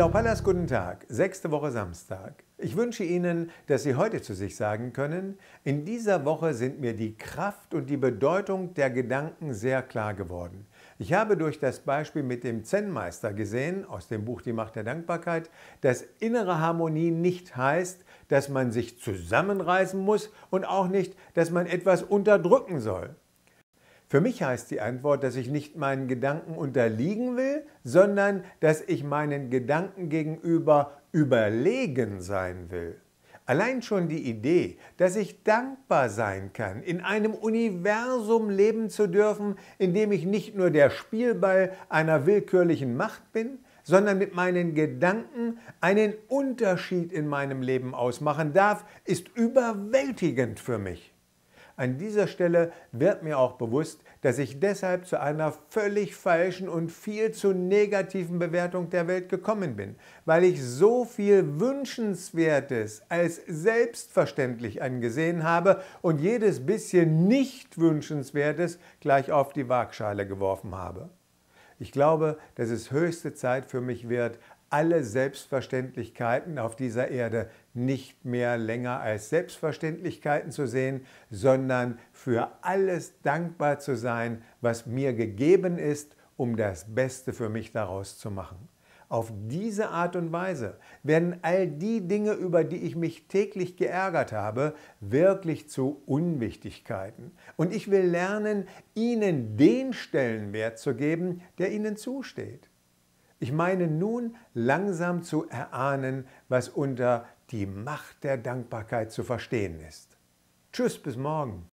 Laupalas, guten Tag. Sechste Woche Samstag. Ich wünsche Ihnen, dass Sie heute zu sich sagen können, in dieser Woche sind mir die Kraft und die Bedeutung der Gedanken sehr klar geworden. Ich habe durch das Beispiel mit dem Zen-Meister gesehen, aus dem Buch Die Macht der Dankbarkeit, dass innere Harmonie nicht heißt, dass man sich zusammenreißen muss und auch nicht, dass man etwas unterdrücken soll. Für mich heißt die Antwort, dass ich nicht meinen Gedanken unterliegen will, sondern dass ich meinen Gedanken gegenüber überlegen sein will. Allein schon die Idee, dass ich dankbar sein kann, in einem Universum leben zu dürfen, in dem ich nicht nur der Spielball einer willkürlichen Macht bin, sondern mit meinen Gedanken einen Unterschied in meinem Leben ausmachen darf, ist überwältigend für mich. An dieser Stelle wird mir auch bewusst, dass ich deshalb zu einer völlig falschen und viel zu negativen Bewertung der Welt gekommen bin, weil ich so viel Wünschenswertes als selbstverständlich angesehen habe und jedes bisschen nicht Wünschenswertes gleich auf die Waagschale geworfen habe. Ich glaube, dass es höchste Zeit für mich wird, alle Selbstverständlichkeiten auf dieser Erde nicht mehr länger als Selbstverständlichkeiten zu sehen, sondern für alles dankbar zu sein, was mir gegeben ist, um das Beste für mich daraus zu machen. Auf diese Art und Weise werden all die Dinge, über die ich mich täglich geärgert habe, wirklich zu Unwichtigkeiten. Und ich will lernen, ihnen den Stellenwert zu geben, der ihnen zusteht. Ich meine nun langsam zu erahnen, was unter die Macht der Dankbarkeit zu verstehen ist. Tschüss, bis morgen.